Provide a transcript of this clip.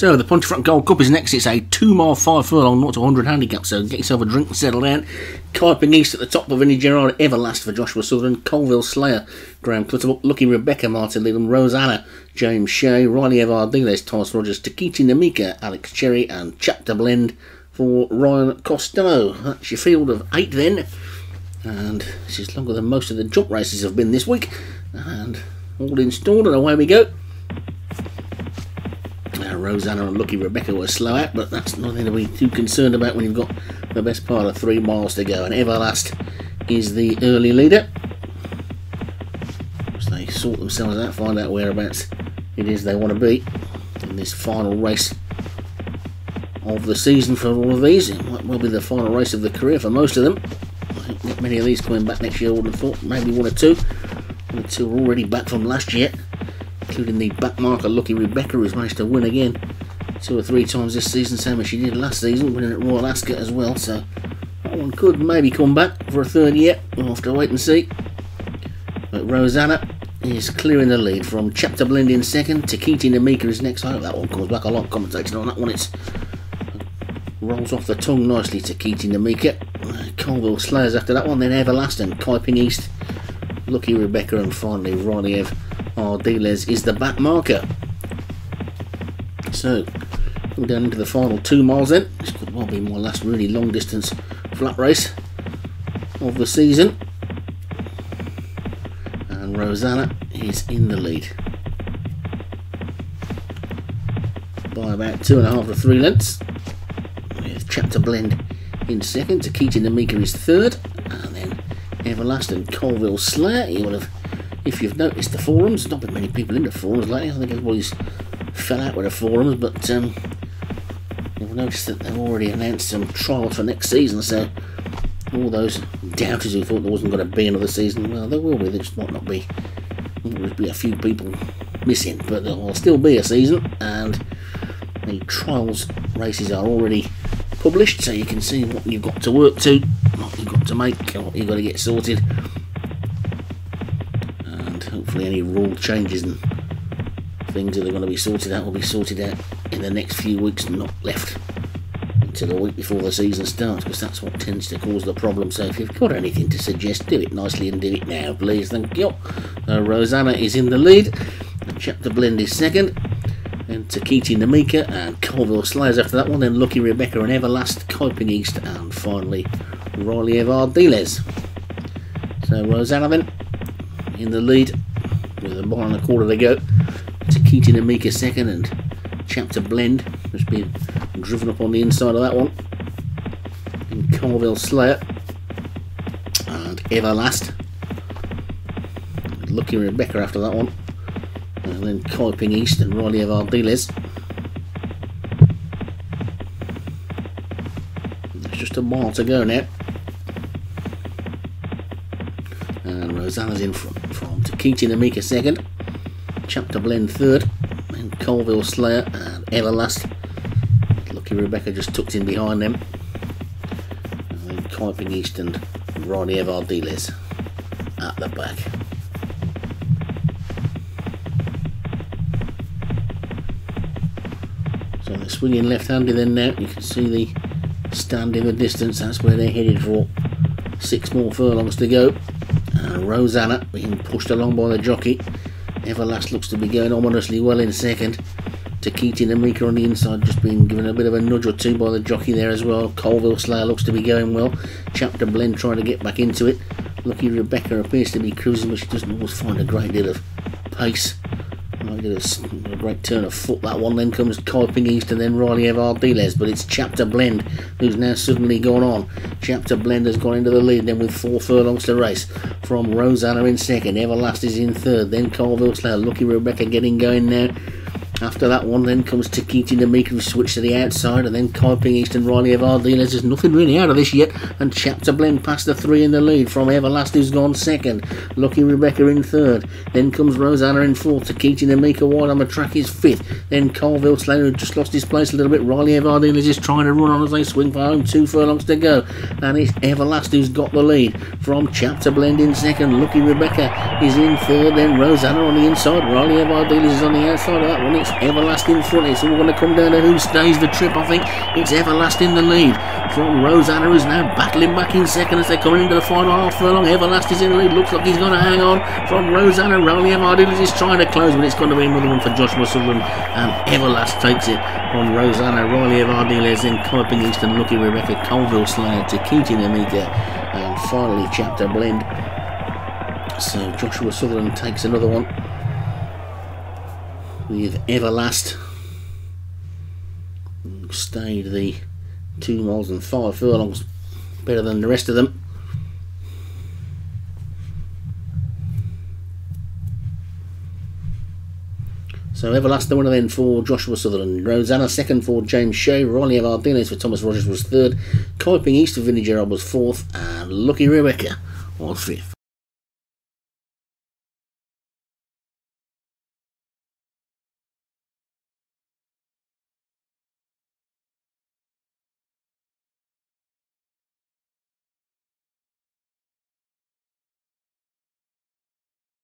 So the Pontefract Gold Cup is next. It's a two mile five furlong, not to 100 handicap. So get yourself a drink and settle down. Kiping East at the top of Vinnie Gerard, Everlast for Joshua Sutherland, Colville Slayer, Graham Clutterbuck, Lucky Rebecca, Martin Leland, Rosanna, James Shea, Riley Evardiles, Thomas Rogers, Takiti Namika, Alex Cherry, and Chapter Blend for Ryan Costello. That's your field of eight then. And this is longer than most of the jump races have been this week. And all installed, and away we go. Rosanna and Lucky Rebecca were slow out, but that's nothing to be too concerned about when you've got the best part of three miles to go. And Everlast is the early leader. As they sort themselves out, find out whereabouts it is they want to be in this final race of the season for all of these. It might well be the final race of the career for most of them. Not many of these coming back next year, I would have thought. Maybe one or two. One or two are already back from last year including the backmarker Lucky Rebecca, who's managed to win again two or three times this season, same as she did last season, winning at Royal Ascot as well. So that one could maybe come back for a third year. We'll have to wait and see. But Rosanna is clearing the lead from Chapter Blend in second. Takiti Namika is next. I hope that one comes back. A lot of commentating on that one. It's uh, rolls off the tongue nicely. to Takiti Namika. Uh, Colville Slayers after that one. Then Everlasting, Kiping East, Lucky Rebecca, and finally Ronnie Ev Ardiles is the back marker. So, we're down into the final two miles then. This could well be my last really long distance flat race of the season. And Rosanna is in the lead. By about two and a half to three lengths. With Chapter Blend in second. Takiti Namika is third. And then Everlasting Colville Slayer. You will have if you've noticed the forums, not been many people in the forums lately. I think everybody's fell out with the forums, but um, you'll notice that they've already announced some trials for next season. So all those doubters who thought there wasn't going to be another season, well, there will be. There just might not be. There'll be a few people missing, but there will still be a season, and the trials races are already published, so you can see what you've got to work to, what you've got to make, what you've got to get sorted hopefully any rule changes and things that are going to be sorted out will be sorted out in the next few weeks not left until the week before the season starts because that's what tends to cause the problem. So if you've got anything to suggest do it nicely and do it now please. Thank you. Uh, Rosanna is in the lead. Chapter Blend is second. And Takiti Namika and Colville Slayers after that one. Then Lucky Rebecca and Everlast Kiping East and finally Riley Evard Diles so Rosanna then in the lead with a mile and a quarter to go. Takiti Namika second and Chapter Blend has been driven up on the inside of that one. And Colville Slayer and Everlast. Lucky Rebecca after that one. And then Kiping East and Riley of Ardiles. There's just a mile to go now. Rosanna's in front from Takiti Namika second, Chapter Blend third, and Colville Slayer and Everlast. Lucky Rebecca just tucked in behind them. And then Kiping East and Ronnie Evardiles at the back. So they're swinging left-handed then now. You can see the stand in the distance. That's where they're headed for. Six more furlongs to go. And Rosanna being pushed along by the jockey. Everlast looks to be going ominously well in second. Takiti Namika on the inside just being given a bit of a nudge or two by the jockey there as well. Colville Slayer looks to be going well. Chapter Blend trying to get back into it. Lucky Rebecca appears to be cruising, but she doesn't always find a great deal of pace. I did a, a, great turn of foot that one. Then comes Kiping East and then Riley Evardiles. But it's Chapter Blend who's now suddenly gone on. Chapter Blend has gone into the lead then with four furlongs to race. From Rosanna in second. Everlast is in third. Then Colville Slayer. Lucky Rebecca getting going now. After that one, then comes Takiti Namika, who switched to the outside, and then Kiping East and Riley Ardiles. There's nothing really out of this yet, and Chapter Blend past the three in the lead from Everlast, who's gone second. Lucky Rebecca in third. Then comes Rosanna in fourth. Takiti Namika wide on the track is fifth. Then Colville Slayer, who just lost his place a little bit. Riley Ardiles is trying to run on as they swing for home. Two furlongs to go, and it's Everlast who's got the lead from Chapter Blend in second. Lucky Rebecca is in third. Then Rosanna on the inside. Riley Ardiles is on the outside of that one. It's furlongs. Everlast in front. It's all going to come down to who stays the trip, I think. It's Everlasting the lead from Rosanna, who's now battling back in second as they're coming into the final half furlong. Everlast is in the lead. Looks like he's going to hang on from Rosanna. Rolly Ardiles is trying to close, but it's going to be another one for Joshua Sutherland. And Everlast takes it from Rosanna. Riley of Ardiles, then Coping Eastern, Lucky Rebecca, Colville Slayer, Takiti Namika, and finally Chapter Blend. So Joshua Sutherland takes another one with Everlast. Stayed the two miles and five furlongs better than the rest of them. So Everlast the winner then for Joshua Sutherland. Rosanna second for James Shea. Riley of Ardennes for Thomas Rogers was third. Kiping East of Vinnie Gerard was fourth. And Lucky Rebecca was fifth.